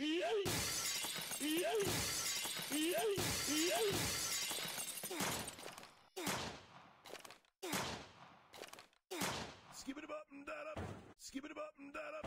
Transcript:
Skibbity bop and that up. Skibbity bop and that up.